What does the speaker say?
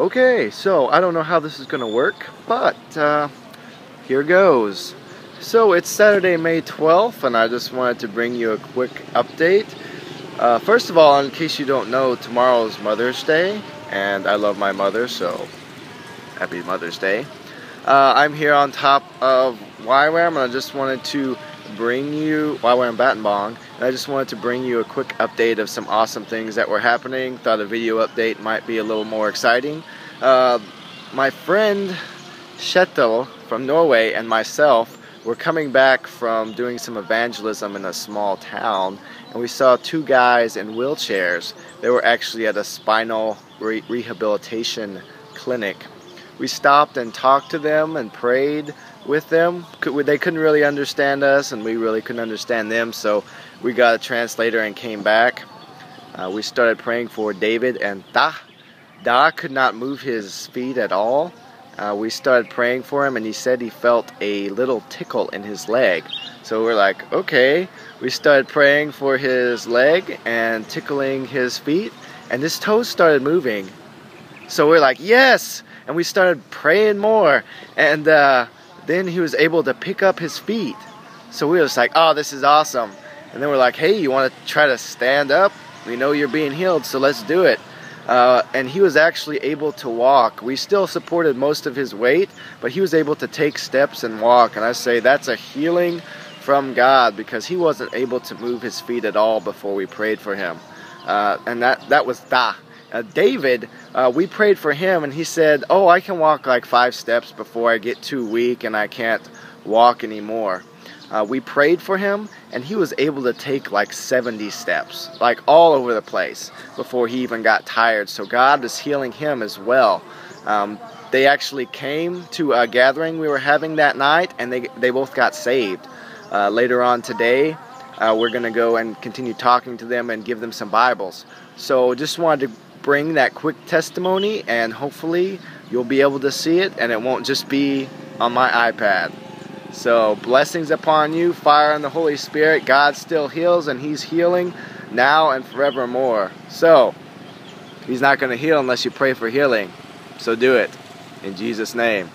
Okay, so I don't know how this is going to work, but uh, here goes. So it's Saturday, May 12th, and I just wanted to bring you a quick update. Uh, first of all, in case you don't know, tomorrow is Mother's Day, and I love my mother, so happy Mother's Day. Uh, I'm here on top of YWAM, and I just wanted to bring you YWAM Battambang, and I just wanted to bring you a quick update of some awesome things that were happening. Thought a video update might be a little more exciting. Uh, my friend Kjetil from Norway and myself were coming back from doing some evangelism in a small town, and we saw two guys in wheelchairs. They were actually at a spinal re rehabilitation clinic. We stopped and talked to them and prayed with them. They couldn't really understand us, and we really couldn't understand them, so we got a translator and came back. Uh, we started praying for David and Da. Da could not move his feet at all. Uh, we started praying for him, and he said he felt a little tickle in his leg. So we're like, okay. We started praying for his leg and tickling his feet, and his toes started moving. So we're like, yes! And we started praying more, and uh, then he was able to pick up his feet. So we were just like, oh, this is awesome. And then we're like, hey, you want to try to stand up? We know you're being healed, so let's do it. Uh, and he was actually able to walk. We still supported most of his weight, but he was able to take steps and walk. And I say that's a healing from God because he wasn't able to move his feet at all before we prayed for him. Uh, and that, that was Da. Uh, David, uh, we prayed for him, and he said, Oh, I can walk like five steps before I get too weak and I can't walk anymore. Uh, we prayed for him, and he was able to take like 70 steps, like all over the place, before he even got tired. So God is healing him as well. Um, they actually came to a gathering we were having that night, and they, they both got saved. Uh, later on today, uh, we're going to go and continue talking to them and give them some Bibles. So just wanted to bring that quick testimony, and hopefully you'll be able to see it, and it won't just be on my iPad. So, blessings upon you, fire and the Holy Spirit. God still heals, and He's healing now and forevermore. So, He's not going to heal unless you pray for healing. So, do it in Jesus' name.